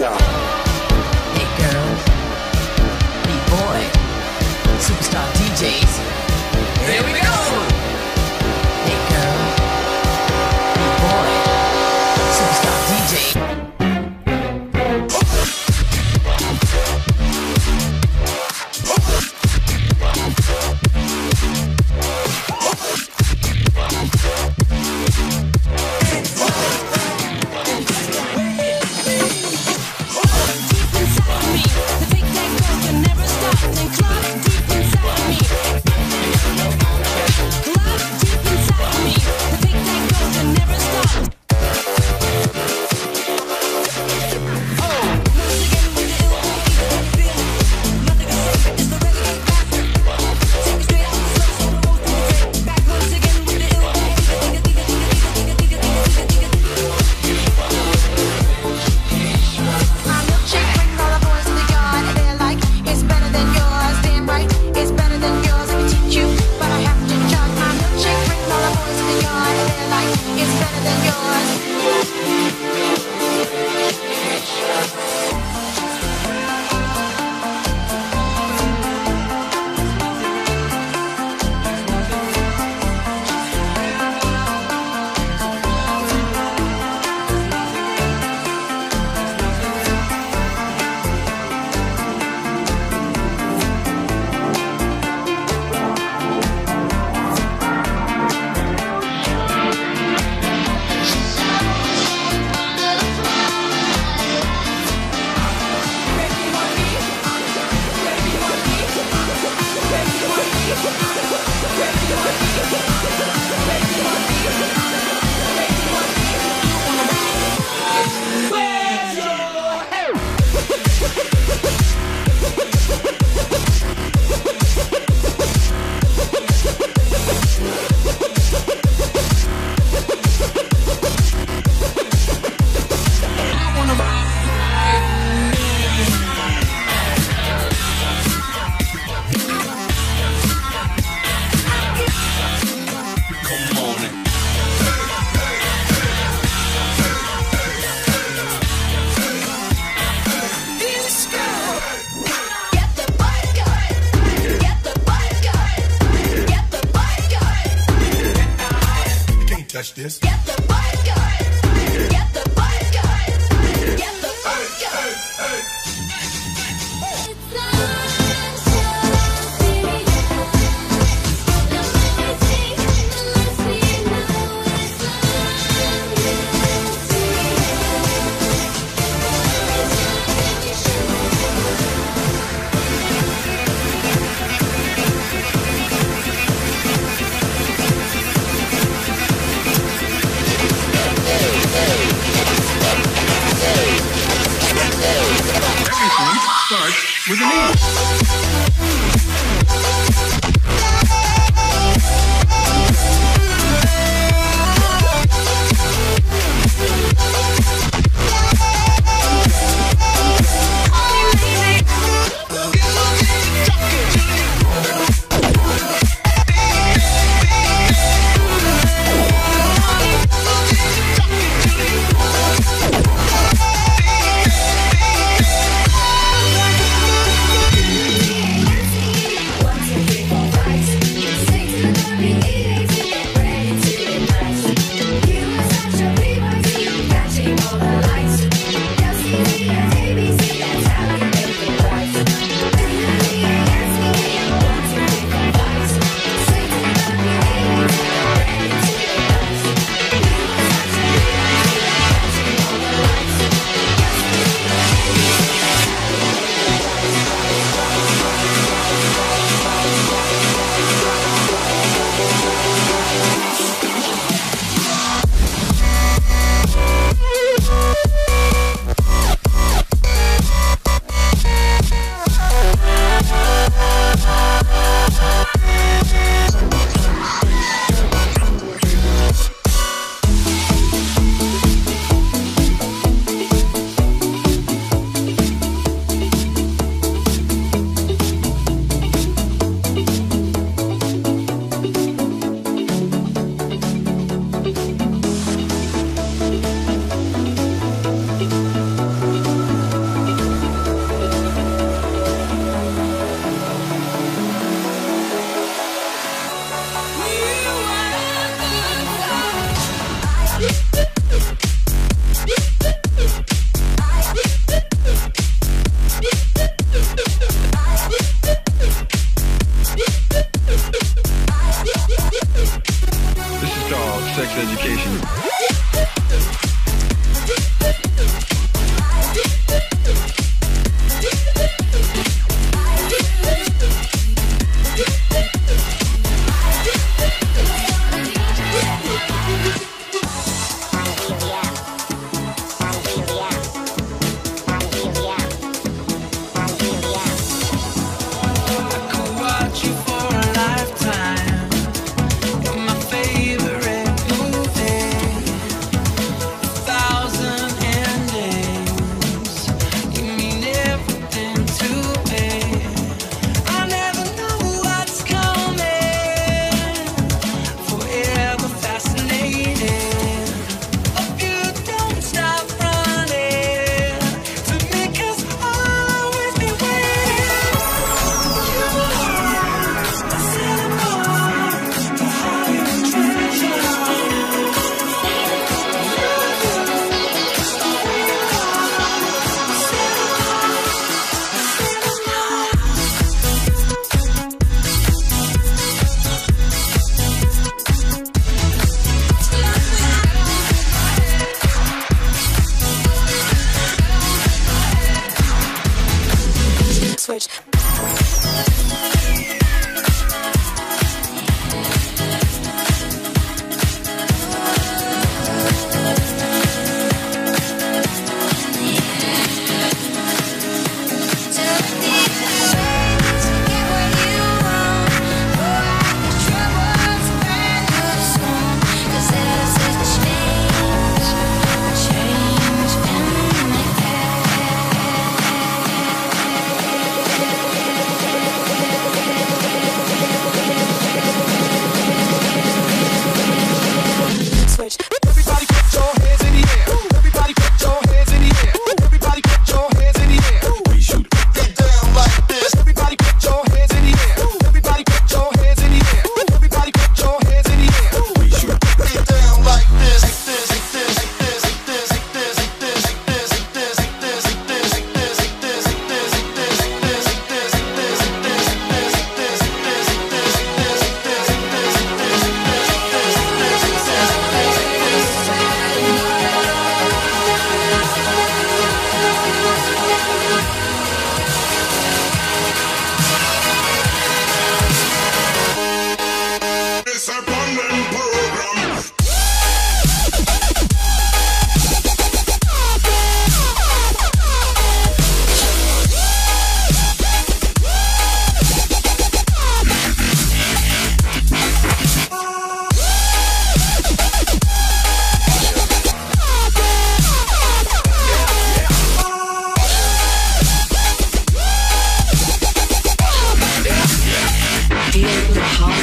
touchdown. Touch this. With an.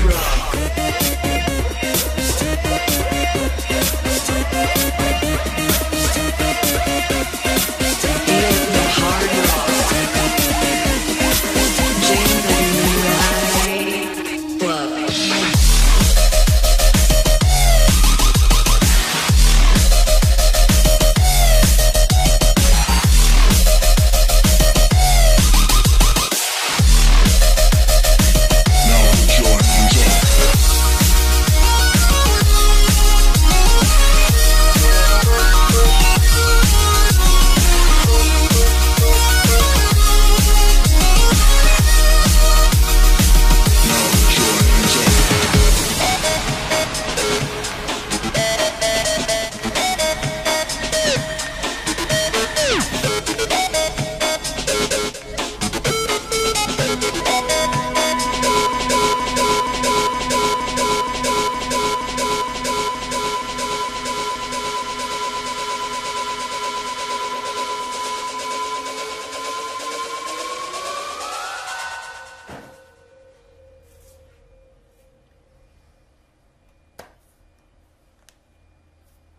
Rock.